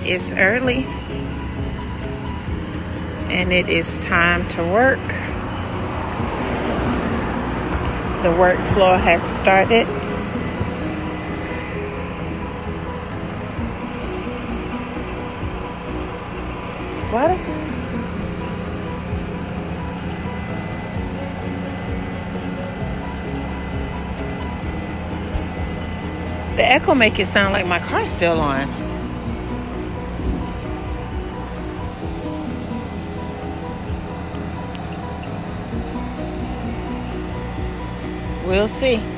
It is early and it is time to work. The workflow has started. What is it? The echo make it sound like my car's still on. We'll see.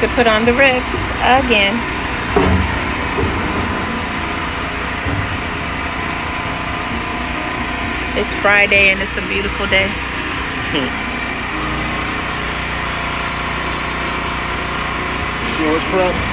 To put on the ribs again. It's Friday and it's a beautiful day. Yours from? stuff without sauce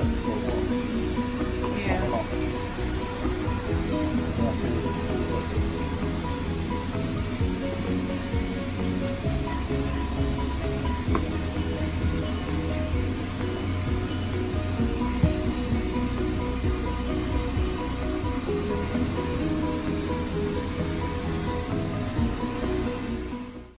on